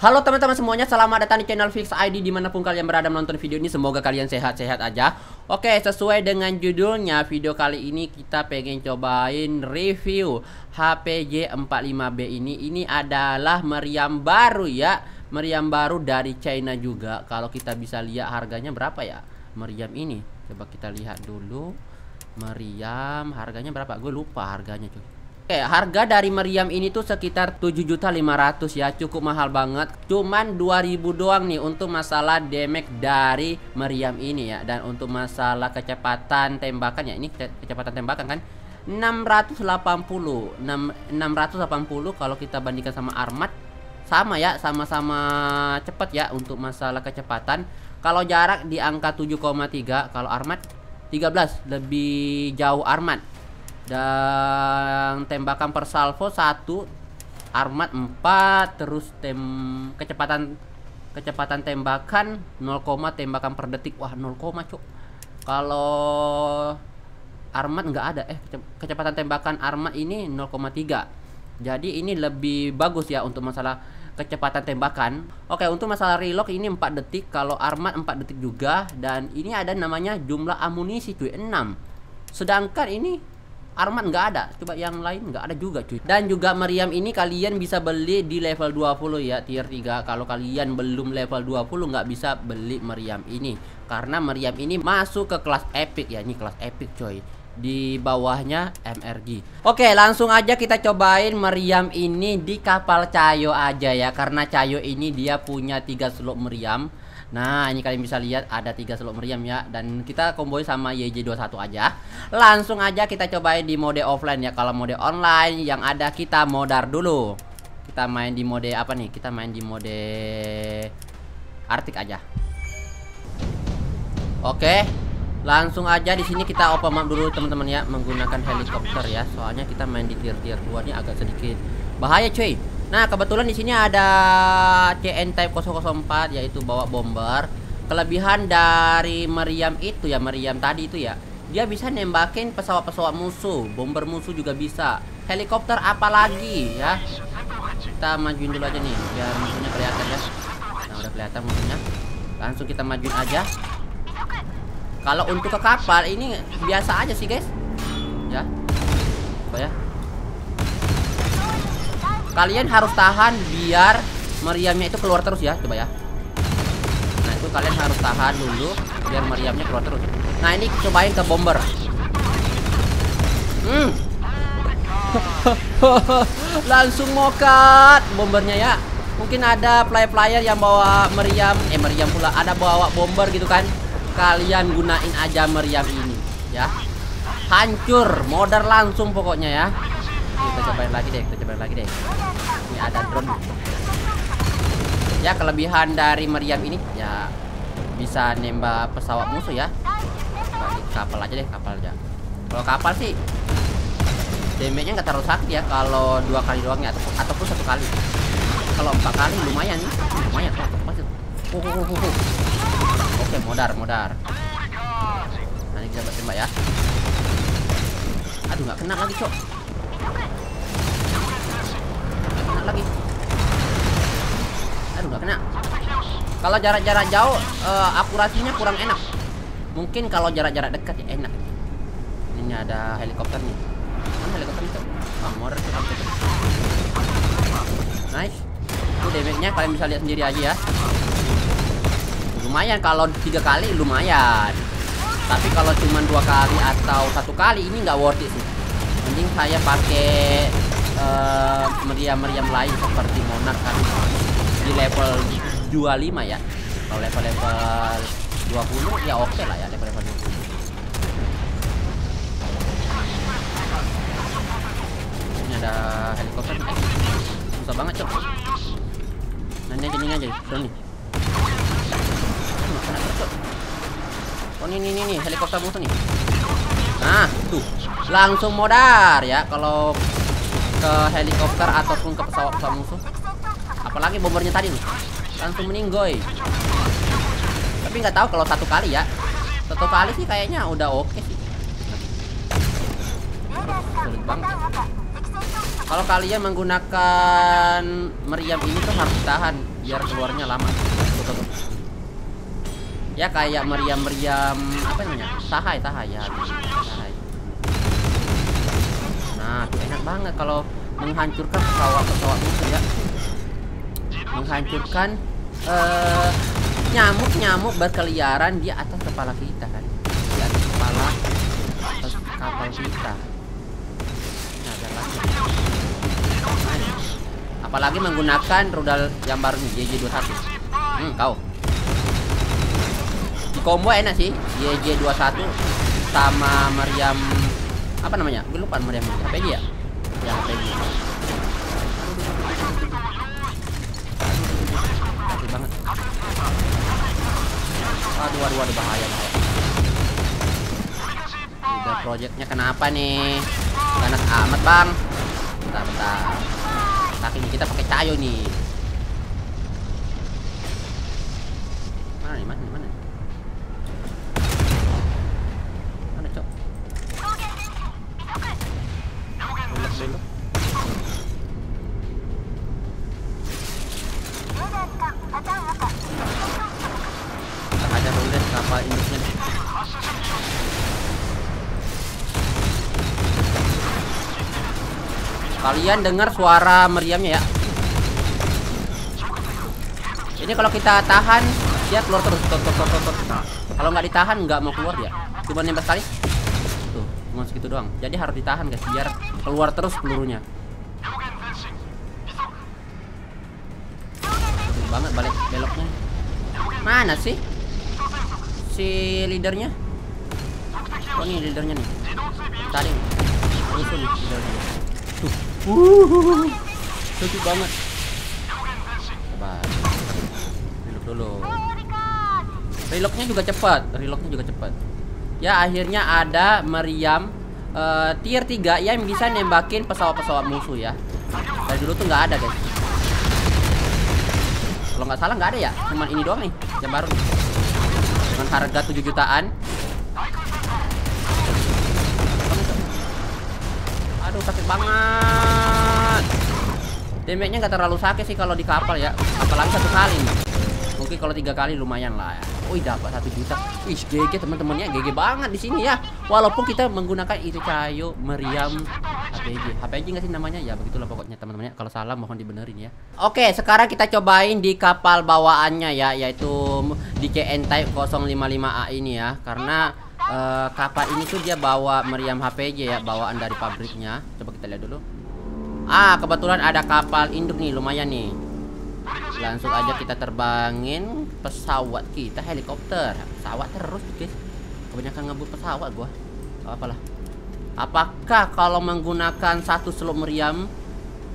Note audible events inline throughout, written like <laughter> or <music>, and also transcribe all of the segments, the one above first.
Halo teman-teman semuanya, selamat datang di channel Fix ID di mana pun kalian berada menonton video ini Semoga kalian sehat-sehat aja. Oke, sesuai dengan judulnya, video kali ini kita pengen cobain review HPJ 45B ini. Ini adalah meriam baru ya Meriam baru dari China juga. Kalau kita bisa lihat harganya berapa ya Meriam ini, coba kita lihat dulu Meriam, harganya berapa? Gue lupa harganya cuy Oke, harga dari meriam ini tuh sekitar 7.500 ya, cukup mahal banget. Cuman 2000 doang nih untuk masalah damage dari meriam ini ya dan untuk masalah kecepatan tembakan ya. Ini kecepatan tembakan kan 680. 6, 680 kalau kita bandingkan sama Armat sama ya, sama-sama cepat ya untuk masalah kecepatan. Kalau jarak di angka 7,3, kalau Armat 13, lebih jauh Armat dan tembakan per salvo satu. Armat 4 terus tem kecepatan kecepatan tembakan 0, tembakan per detik. Wah 0, cuk. Kalau armat nggak ada. Eh kecepatan tembakan armat ini 0,3 jadi ini lebih bagus ya untuk masalah kecepatan tembakan. Oke untuk masalah reload ini 4 detik. Kalau armat 4 detik juga. Dan ini ada namanya jumlah amunisi cuy. 6 Sedangkan ini Armat nggak ada, coba yang lain nggak ada juga cuy. Dan juga meriam ini kalian bisa beli di level 20 ya, tier 3. Kalau kalian belum level 20 nggak bisa beli meriam ini. Karena meriam ini masuk ke kelas epic ya, ini kelas epic coy. Di bawahnya MRG. Oke, langsung aja kita cobain meriam ini di kapal Cayo aja ya. Karena Cayo ini dia punya tiga slot meriam Nah ini kalian bisa lihat ada tiga slot meriam ya. Dan kita komboin sama YJ21 aja. Langsung aja kita cobain di mode offline ya. Kalau mode online yang ada kita modar dulu. Kita main di mode apa nih? Kita main di mode Artik aja. Oke Langsung aja di sini kita open map dulu teman-teman ya menggunakan helikopter ya. Soalnya kita main di tier-tier 2 ini agak sedikit bahaya cuy. Nah, kebetulan di sini ada CN Type 004 yaitu bawa bomber. Kelebihan dari meriam itu ya, meriam tadi itu ya, dia bisa nembakin pesawat-pesawat musuh, bomber musuh juga bisa. Helikopter apalagi ya. Kita majuin dulu aja nih biar musuhnya kelihatan ya. Nah, udah kelihatan musuhnya. Langsung kita majuin aja. Kalau untuk ke kapal ini biasa aja sih, guys. Ya. Coba ya kalian harus tahan biar meriamnya itu keluar terus ya coba ya. Nah itu kalian harus tahan dulu biar meriamnya keluar terus. Nah ini cobain ke bomber. Hmm. <laughs> Langsung mokat bombernya ya. Mungkin ada player-player yang bawa meriam eh meriam pula. Ada bawa bomber gitu kan. Kalian gunain aja meriam ini ya. Hancur modar langsung pokoknya ya kita cobain lagi deh kita cobain lagi deh. Ini ada drone. Ya kelebihan dari meriam ini ya bisa nembak pesawat musuh ya. Bagi kapal aja deh kapal aja. Kalau kapal sih damage-nya nggak terlalu sakit ya kalau dua kali doang ya ataupun, satu kali. Kalau empat kali lumayan lumayan tuh masih uh, uh, uh, uh. oke modar modar. Nanti kita tembak ya. Aduh nggak kena lagi cok kena lagi. Aduh nggak kena. Kalau jarak-jarak jauh uh, akurasinya kurang enak. Mungkin kalau jarak-jarak dekat ya enak. Ini ada helikopter nih. Mana helikopter itu? Oh more nice. Itu damage nya kalian bisa lihat sendiri aja ya. Lumayan kalau tiga kali lumayan. Tapi kalau cuma dua kali atau satu kali ini nggak worth it sih. Mending saya pakai meriam-meriam lain seperti Monarch kan di level 25 ya. Kalau level-level 20 ya oke okay lah ya level-level 20 ini ada helikopter. Nih susah banget cok. Nah ini aja drone nih oh ini ini ini helikopter musuh nih. Nah tuh. Langsung modar ya kalau ke helikopter ataupun ke pesawat-pesawat musuh. Apalagi bombernya tadi nih langsung meninggoy. Tapi nggak tahu kalau satu kali ya. Satu kali sih kayaknya udah oke okay banget. Kalau kalian menggunakan meriam ini tuh harus tahan biar keluarnya lama. Ya kayak meriam-meriam apa namanya? Tahai tahai ya nah tuh enak banget kalau menghancurkan pesawat-pesawat musuh ya. Menghancurkan uh, nyamuk-nyamuk berkeliaran di atas kepala kita kan? Di atas kepala atas kapal kita. Nah, lagi. apalagi menggunakan rudal yang baru nih JJ21 hmm kau. Di combo enak sih JJ21 sama meriam apa namanya? Gue lupa meriam apa aja ya? Yang PG banget. Aduh aduh aduh bahaya bahaya. Udah projectnya kenapa nih? Ganas amat bang. Bentar bentar. Kaki kita pakai cayo nih Kalian dengar suara meriamnya ya? Ini kalau kita tahan dia keluar terus. Tot, tot, tot, tot. Nah, kalau nggak ditahan nggak mau keluar dia. Cuma nembak sekali. Tuh, cuma segitu doang. Jadi harus ditahan guys biar keluar terus pelurunya. Banget balik beloknya. Mana sih? Si leadernya? Oh nih leadernya nih. Tadi musuh nih leadernya. Tuh. Uh, Sulit banget. Sabar. Reload dulu. Reloadnya juga cepat. Reloadnya juga cepat. Ya akhirnya ada meriam uh, tier 3 yang bisa nembakin pesawat-pesawat musuh ya. Dari dulu tuh nggak ada guys. Kalau nggak salah nggak ada ya, cuman ini doang nih yang baru. Nih. Harga 7 jutaan. Aduh sakit banget. Damage-nya nggak terlalu sakit sih kalau di kapal ya, apalagi satu kali nih. Mungkin kalau tiga kali lumayan lah ya. Wih dapat satu juta. Ih GG teman-temannya GG banget di sini ya. Walaupun kita menggunakan itu cayo meriam HPG. HPG nggak sih namanya? Ya begitulah pokoknya teman-temannya. Kalau salah mohon dibenerin ya. Oke sekarang kita cobain di kapal bawaannya ya, yaitu di KN Type 055A ini ya. Karena uh, kapal ini tuh dia bawa meriam HPG ya, bawaan dari pabriknya. Coba kita lihat dulu. Ah kebetulan ada kapal induk nih lumayan nih. Langsung aja kita terbangin pesawat kita helikopter. Pesawat terus guys. Kebanyakan ngebut pesawat gua. Gak apalah. Apakah kalau menggunakan satu slot meriam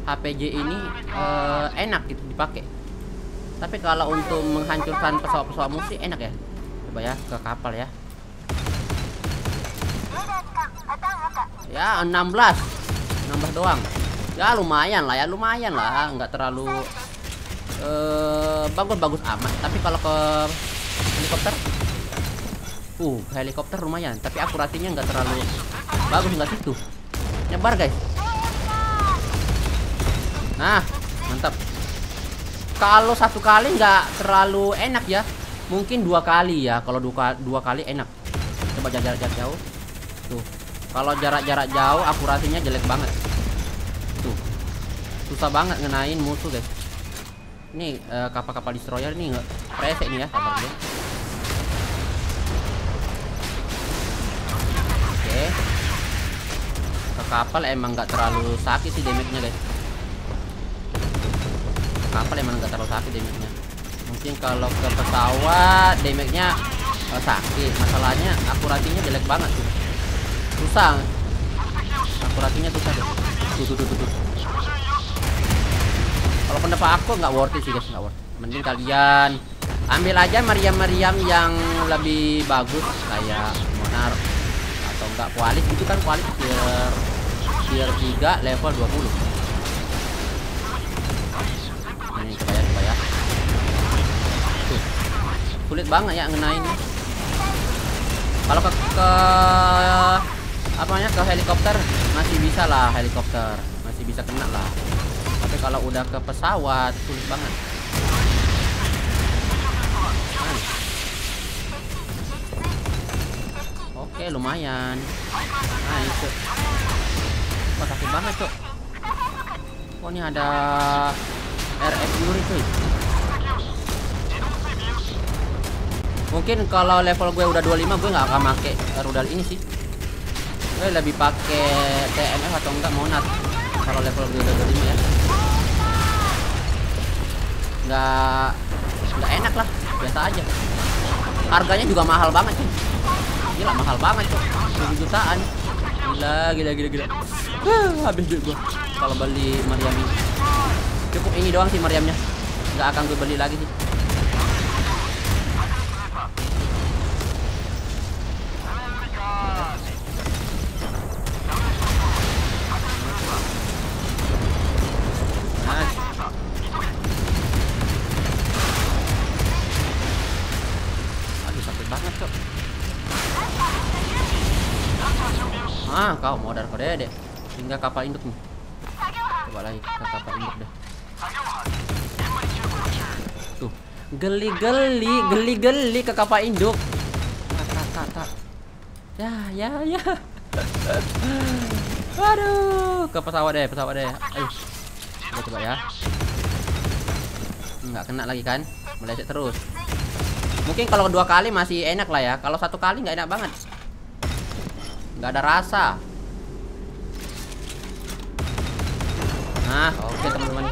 HPJ ini uh, enak gitu dipakai? Tapi kalau untuk menghancurkan pesawat-pesawat musuh enak ya. Coba ya ke kapal ya. Ya 16 16 doang Ya lumayan lah ya lumayan lah nggak terlalu bagus-bagus uh, amat. Tapi kalau ke helikopter? Uh helikopter lumayan. Tapi akurasinya nggak terlalu bagus nggak situ nyebar guys. Nah mantap. Kalau satu kali nggak terlalu enak ya. Mungkin dua kali ya. Kalau dua, dua kali enak. Coba jarak-jarak jauh. Tuh. Kalau jarak-jarak jauh akurasinya jelek banget. Tuh. Susah banget ngenain musuh guys kapal-kapal uh, destroyer ini nggak rese nih ya oke. Okay. ke kapal emang nggak terlalu sakit sih damage-nya guys. Kapal emang nggak terlalu sakit damage-nya. Mungkin kalau ke pesawat damage-nya uh, sakit. Masalahnya akurasinya jelek banget tuh. Susah. Akurasinya susah deh. Tuh tuh tuh tuh, tuh. Kalau pendapat aku nggak worth it sih guys. Nggak worth it. mending kalian ambil aja meriam-meriam yang lebih bagus kayak monar atau enggak kualit itu kan kualit tier tier 3 level 20 ini coba ya coba ya. Tuh. Sulit banget ya ngenain. Kalau ke, ke apa namanya ke helikopter masih bisa lah helikopter. Masih bisa kena lah kalau udah ke pesawat sulit banget. Oke lumayan. Nice Wah sakit banget cok Oh ini ada RF Yuri cuy. Mungkin kalau level gue udah 25 gue nggak akan make rudal ini sih. Gue lebih pakai TMF atau enggak monat kalau level gue udah 25 ya nggak nggak enak lah biasa aja. Harganya juga mahal banget cuy. Gila mahal banget cuy. 7 jutaan. Gila gila gila gila. Uh, habis duit gua. Kalau beli Mariam ini. Cukup ini doang sih Mariamnya. Nggak akan gue beli lagi sih Ah, kau modal kau deh. Hingga kapal induk nih. Coba lagi ke kapal induk deh. Tuh, geli-geli, geli-geli ke kapal induk. Tak, tak, tak. Ya, ya, ya. Waduh, ke pesawat deh, pesawat deh. Ayo. Coba coba ya. Enggak kena lagi kan? Meleset terus. Mungkin kalau dua kali masih enak lah ya. Kalau satu kali nggak enak banget nggak ada rasa. Nah oke okay, teman-teman.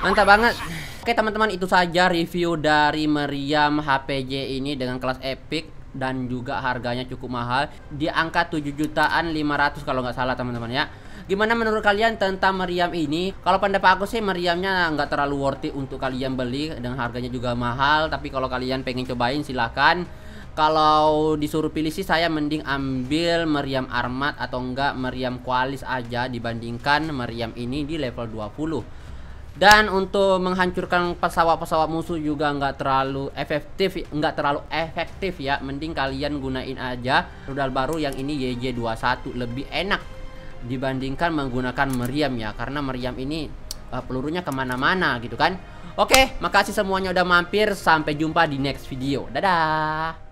Mantap banget. Oke teman-teman itu saja review dari meriam HPJ ini dengan kelas epic dan juga harganya cukup mahal. Di angka 7 jutaan 500 kalau nggak salah teman-teman ya. Gimana menurut kalian tentang meriam ini? Kalau pendapat aku sih meriamnya nggak terlalu worth it untuk kalian beli dan harganya juga mahal. Tapi kalau kalian pengen cobain silahkan kalau disuruh pilih sih saya mending ambil meriam armat atau enggak meriam kualis aja dibandingkan meriam ini di level 20 dan untuk menghancurkan pesawat-pesawat musuh juga nggak terlalu efektif nggak terlalu efektif ya mending kalian gunain aja rudal baru yang ini YJ21 lebih enak dibandingkan menggunakan meriam ya karena meriam ini uh, pelurunya ke mana-mana gitu kan Oke, makasih semuanya udah mampir. Sampai jumpa di next video. Dadah.